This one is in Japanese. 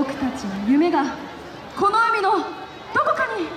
僕たちの夢がこの海のどこかに